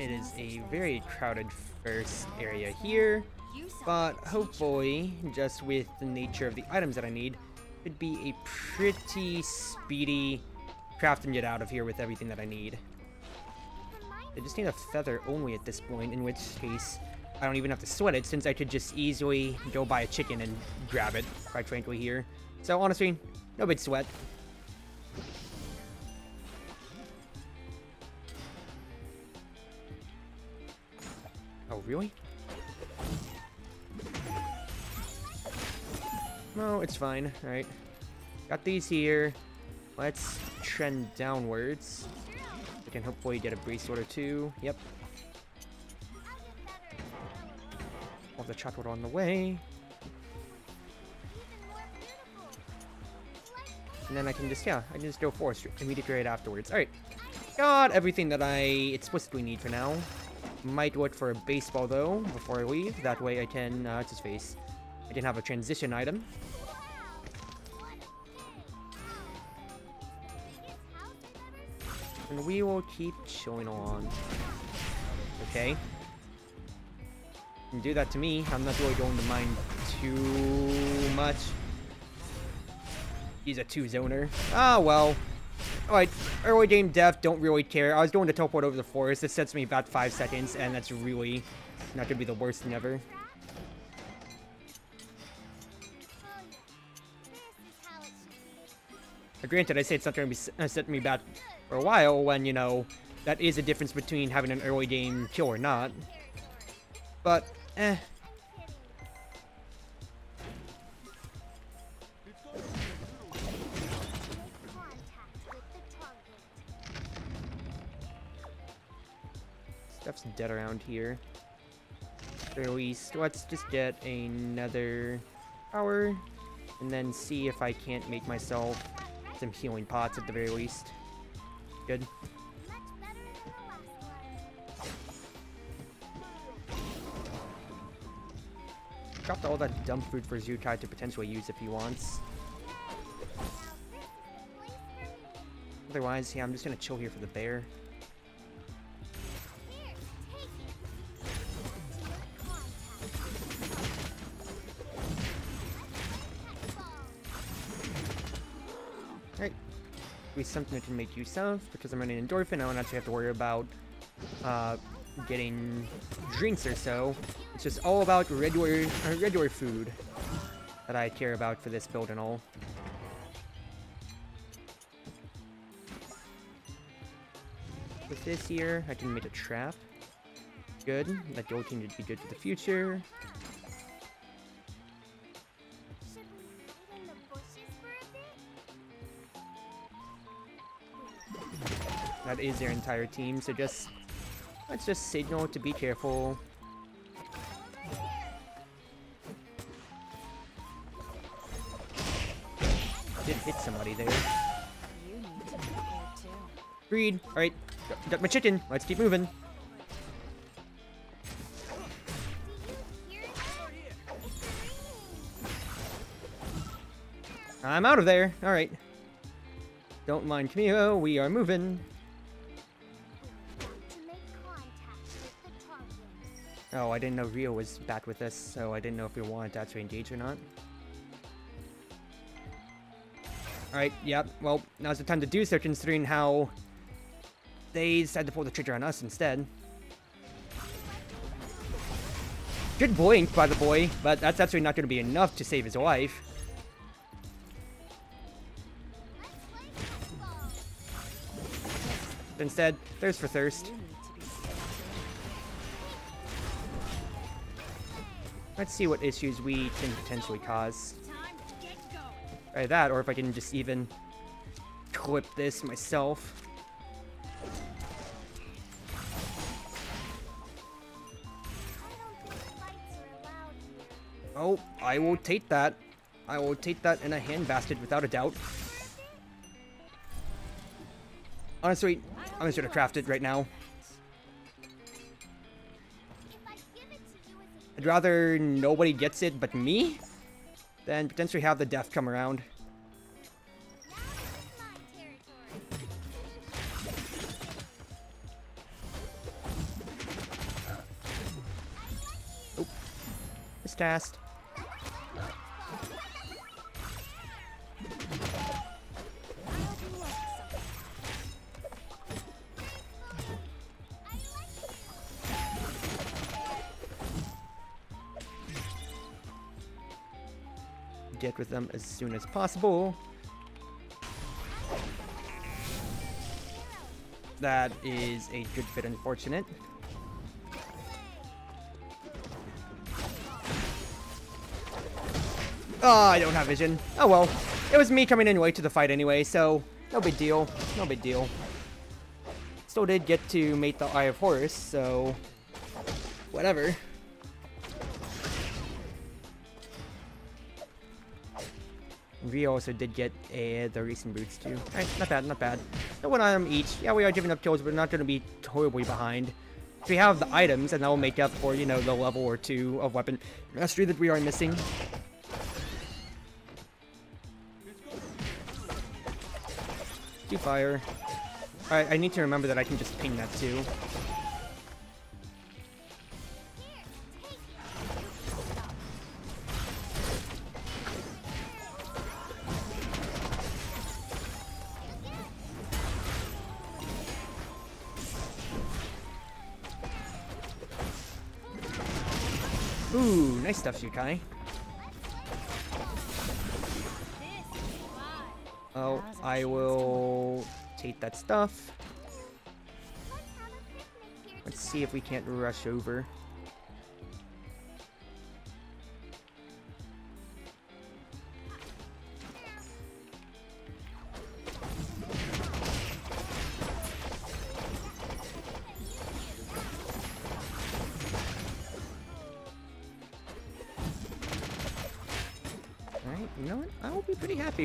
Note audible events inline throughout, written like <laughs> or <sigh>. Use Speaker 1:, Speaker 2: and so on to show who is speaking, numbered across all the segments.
Speaker 1: it is a very crowded first area here, but hopefully, just with the nature of the items that I need, it'd be a pretty speedy craft and get out of here with everything that I need. I just need a feather only at this point, in which case I don't even have to sweat it since I could just easily go buy a chicken and grab it quite frankly here. So honestly, no big sweat. Oh, really? No, it's fine. Alright. Got these here. Let's trend downwards. We can hopefully get a sword or two. Yep. All the chocolate on the way. And then I can just, yeah, I can just go forest immediately right afterwards. Alright. Got everything that I explicitly need for now. Might look for a baseball, though, before I leave. That way I can, uh, it's his face. I can have a transition item. And we will keep chilling along. Okay. Do that to me, I'm not really going to mind too much. He's a two-zoner. Ah, well. Alright, early game death, don't really care. I was going to teleport over the forest. This sets me back five seconds, and that's really not going to be the worst thing ever. Granted, I say it's not going to be uh, set me back for a while when, you know, that is a difference between having an early game kill or not. But, eh, Stuff's dead around here. At least, let's just get another power, and then see if I can't make myself some healing pots at the very least. Good. Dropped all that dump food for Xiukai to potentially use if he wants. Otherwise, yeah, I'm just gonna chill here for the bear. Be something I can make use of, because I'm running Endorphin, I don't actually have to worry about uh, getting drinks or so. It's just all about regular, uh, regular food that I care about for this build and all. With this here, I can make a trap. Good. That gold team would be good for the future. Is their entire team, so just... Let's just signal to be careful. Did hit somebody there. Breed! Alright, got my chicken. Let's keep moving. I'm out of there. Alright. Don't mind Camilo, we are moving. Oh, I didn't know Rio was back with us, so I didn't know if we wanted that to engage or not. Alright, yep, well, now's the time to do so considering how they decided to pull the trigger on us instead. Good blink, by the boy, but that's actually not going to be enough to save his life. Instead, thirst for thirst. Let's see what issues we can potentially cause. Either that, or if I can just even clip this myself. Oh, I will take that. I will take that in a hand handbasket without a doubt. Honestly, I'm just gonna craft it right now. I'd rather nobody gets it but me than potentially have the death come around. Oh. Miscast. With them as soon as possible. That is a good bit unfortunate. Oh, I don't have vision. Oh well. It was me coming in late to the fight anyway, so no big deal. No big deal. Still did get to mate the Eye of Horus, so whatever. We also did get uh, the recent boots too. Alright, not bad, not bad. No one item each. Yeah, we are giving up kills, but we're not going to be horribly behind. We have the items, and that will make up for, you know, the level or two of weapon mastery that we are missing. Do fire. Alright, I need to remember that I can just ping that too. Ooh, nice stuff, Xiukai. Oh, I will take that stuff. Let's see if we can't rush over.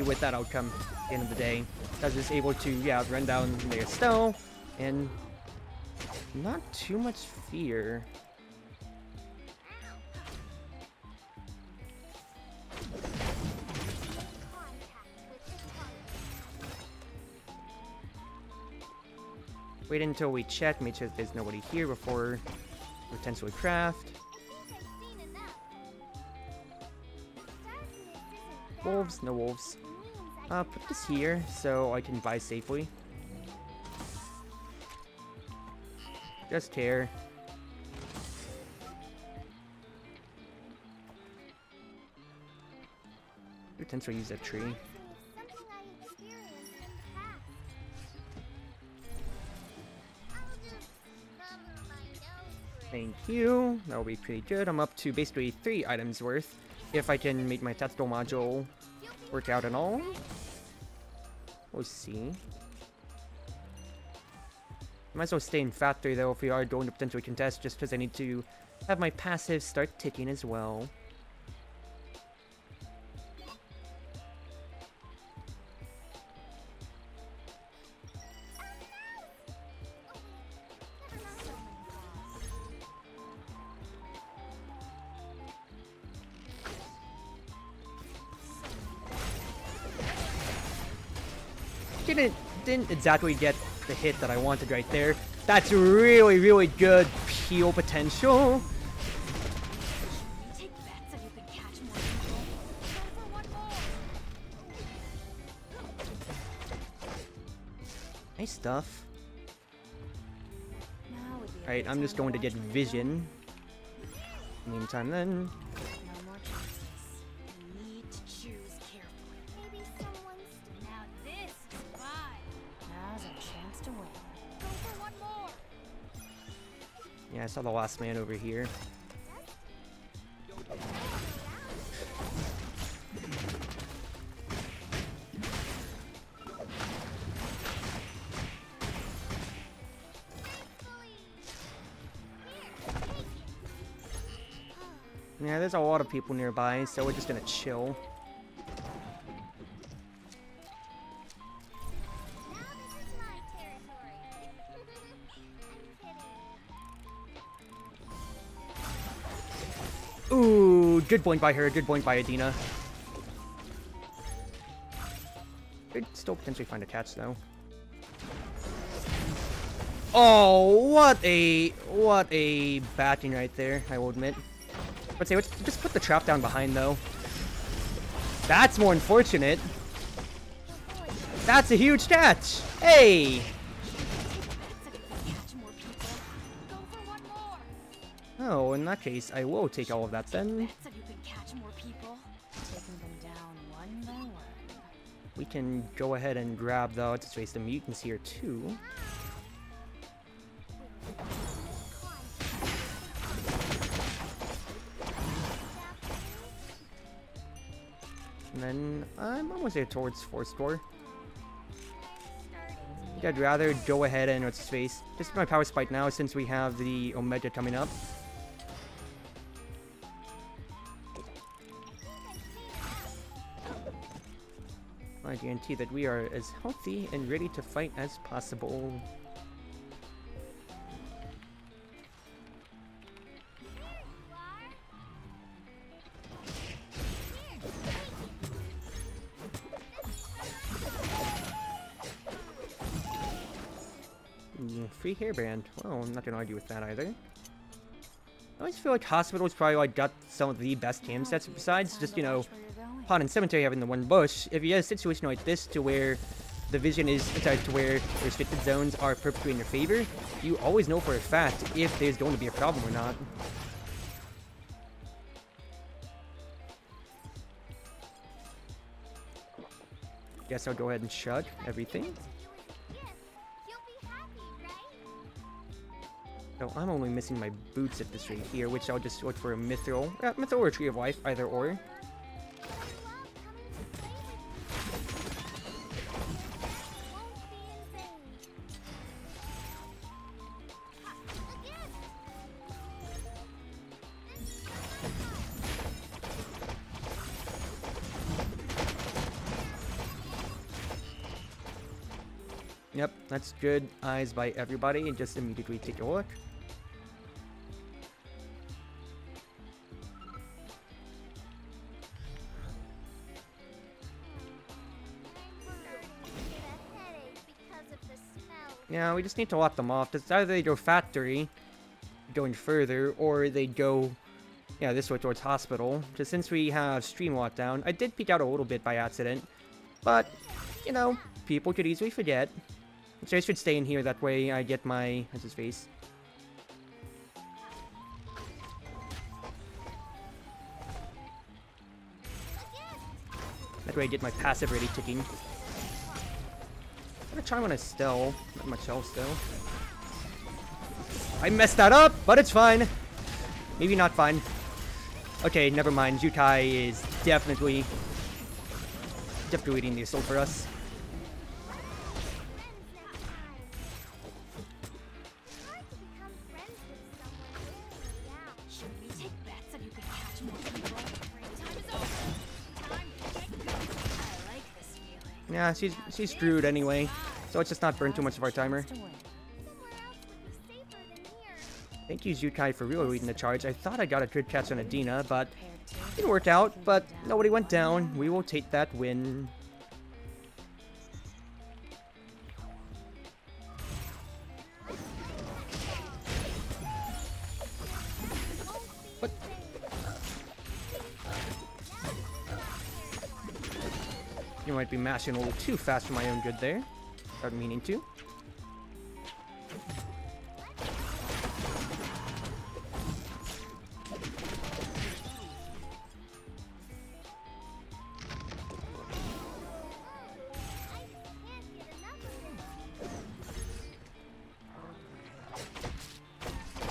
Speaker 1: With that outcome at the end of the day. I was just able to, yeah, run down their stone and not too much fear. Wait until we check, make sure there's nobody here before potentially craft. Wolves? No wolves. Uh, put this here so I can buy safely. Just here. Potentially use that tree. Thank you. That'll be pretty good. I'm up to basically three items worth. If I can make my tactical module work out at all. We'll see. Might as well stay in factory though if we are going to potentially contest just because I need to have my passive start ticking as well. Didn't exactly get the hit that I wanted right there. That's really, really good peel potential. Nice stuff. Alright, I'm just going to get vision. Meantime then, saw the last man over here. Yeah, there's a lot of people nearby, so we're just gonna chill. Good point by her, good point by Adina. Could still potentially find a catch though. Oh, what a what a batting right there, I will admit. Let's say, let's just put the trap down behind, though. That's more unfortunate. That's a huge catch! Hey! Oh, in that case, I will take all of that then.
Speaker 2: Bet said you could catch more people. Taking them down one by one.
Speaker 1: We can go ahead and grab the, let's face the mutants here too. And then I'm almost there towards. I think I'd rather go ahead and let's face. Just my power spike now since we have the Omega coming up. I guarantee that we are as healthy and ready to fight as possible. Mm, Free hairband. Well, I'm not gonna argue with that either. I always feel like hospitals probably like got some of the best cam sets besides just, you know, Pond and Cemetery having the one bush, if you have a situation like this to where the vision is sorry, to where restricted zones are perfectly in your favor, you always know for a fact if there's going to be a problem or not. Guess I'll go ahead and chug everything. So I'm only missing my boots at this rate here, which I'll just look for a mithril, uh, mithril or a tree of life, either or. That's good eyes by everybody, and just immediately take a look. Yeah, we just need to lock them off. It's either they go factory, going further, or they go, yeah, this way towards hospital. Just since we have stream lockdown, I did peek out a little bit by accident, but, you know, people could easily forget. So I should stay in here, that way I get my, what's his face? That way I get my passive ready ticking. I'm gonna try one Estelle. Not much else though. I messed that up, but it's fine. Maybe not fine. Okay, never mind. Xiukai is definitely definitely leading the assault for us. She's she's screwed anyway. So let's just not burn too much of our timer. Thank you, Xiukai, for really leading the charge. I thought I got a good catch on Adina, but it didn't work out. But nobody went down. We will take that win. Might be mashing a little too fast for my own good there. Without meaning to.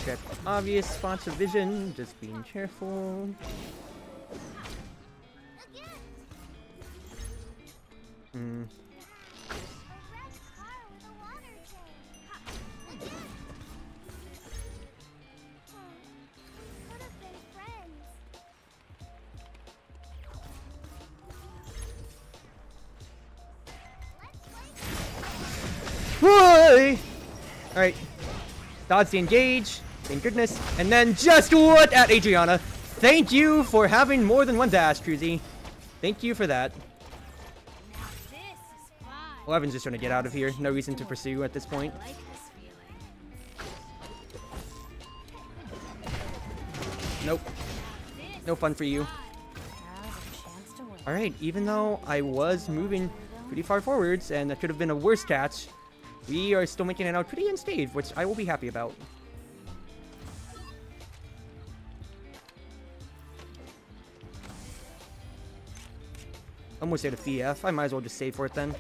Speaker 1: Check obvious spots of vision, just being careful. Whey! Alright. Dodge the engage. Thank goodness. And then just look at Adriana. Thank you for having more than one dash, Cruzy. Thank you for that. Eleven's just trying to get out of here. No reason to pursue at this point. Nope. no fun for you. Alright, even though I was moving pretty far forwards, and that could have been a worse catch, we are still making it out pretty unscathed, which I will be happy about. Almost at a VF. I might as well just save for it then.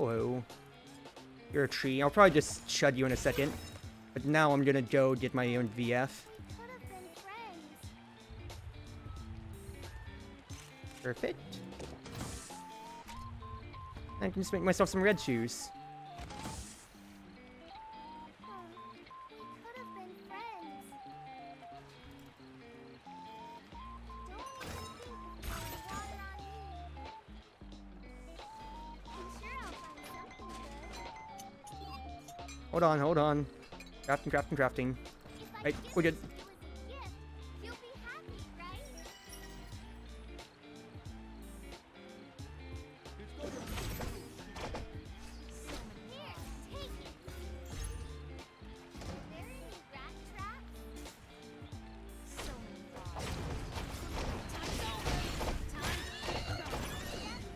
Speaker 1: Hello. You're a tree. I'll probably just shut you in a second. But now I'm gonna go get my own VF. Perfect. I can just make myself some red shoes. Hold on, hold on. Crafting, crafting, crafting. Right, we're good.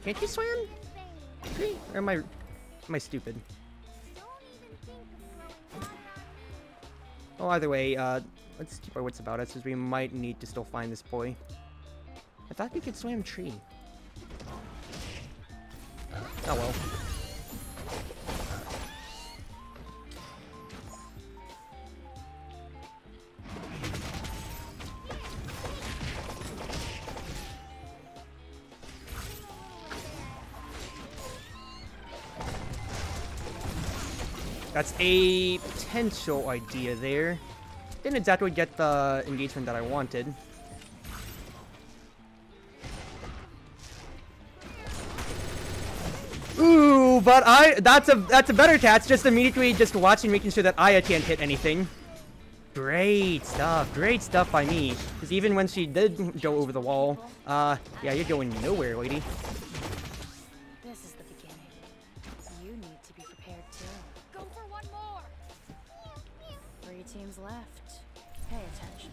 Speaker 1: Can't you swim? Or am I, am I stupid? Well, either way, uh, let's keep our wits about us, as we might need to still find this boy. I thought we could swim tree. Oh well. That's a potential idea there. Didn't exactly get the engagement that I wanted. Ooh, but I that's a that's a better catch, just immediately just watching making sure that Aya can't hit anything. Great stuff, great stuff by me. Because even when she did go over the wall, uh, yeah, you're going nowhere, lady.
Speaker 2: Left. Pay attention.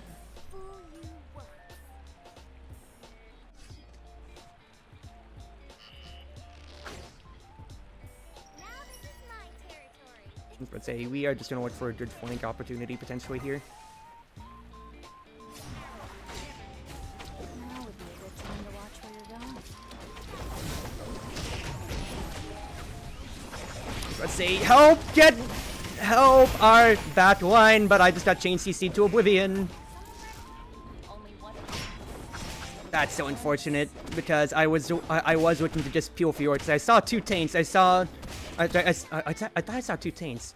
Speaker 1: Let's say we are just gonna look for a good flank opportunity potentially here. Let's say help get help our back line, but I just got chain CC to oblivion. That's so unfortunate because I was I, I was looking to just peel fjords. I saw two taints. I saw I, I, I, I, thought I saw two taints.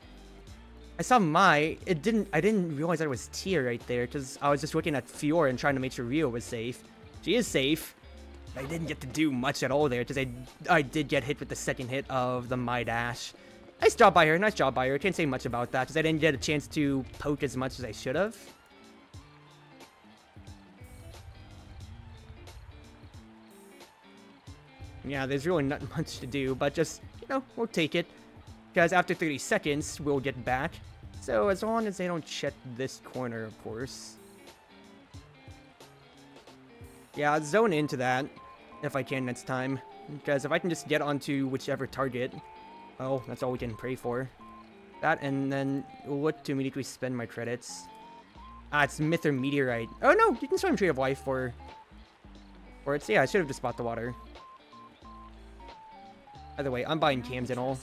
Speaker 1: I saw my. It didn't. I didn't realize that it was tier right there because I was just looking at Fiora and trying to make sure Rio was safe. She is safe. I didn't get to do much at all there because I I did get hit with the second hit of the my dash. Nice job by her. Nice job by her. Can't say much about that because I didn't get a chance to poke as much as I should have. Yeah, there's really not <laughs> much to do, but just, you know, we'll take it. Because after 30 seconds, we'll get back. So as long as they don't check this corner, of course. Yeah, zone into that, if I can next time. Because if I can just get onto whichever target, well, that's all we can pray for. That, and then look to immediately spend my credits. Ah, it's Myth or Meteorite. Oh no, you can swim Tree of Life for... Or it's, Yeah, I should have just bought the water. By the way, I'm buying cams and all.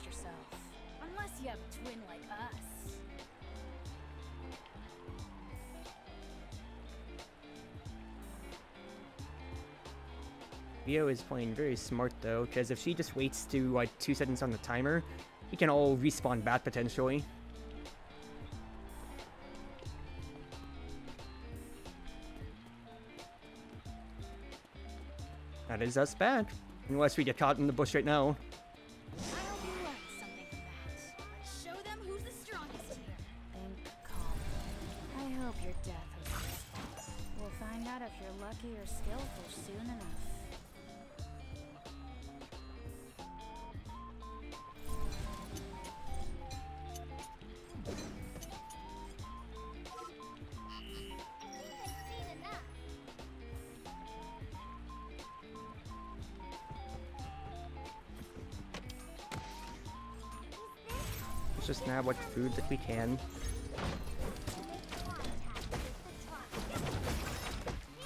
Speaker 1: Vio is playing very smart though, because if she just waits to like two seconds on the timer, he can all respawn back potentially. That is us back. Unless we get caught in the bush right now.
Speaker 2: Lucky or skillful soon enough.
Speaker 1: Let's just nab what food that we can.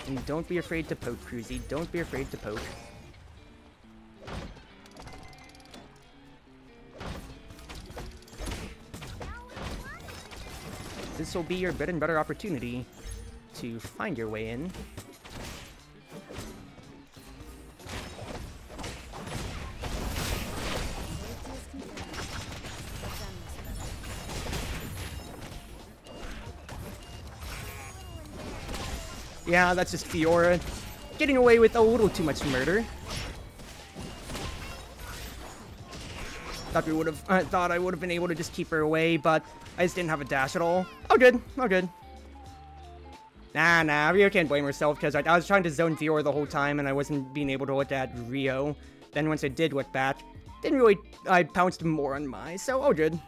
Speaker 1: And don't be afraid to poke, Cruzy. Don't be afraid to poke. This will be your bread and butter opportunity to find your way in. Yeah, that's just Fiora getting away with a little too much murder. Thought we would have, I thought I would have been able to just keep her away, but I just didn't have a dash at all. Oh good, oh good. Nah, nah, Rio can't blame herself because I, I was trying to zone Fiora the whole time and I wasn't being able to look at Rio. Then once I did look back, didn't really, I pounced more on my, so oh good.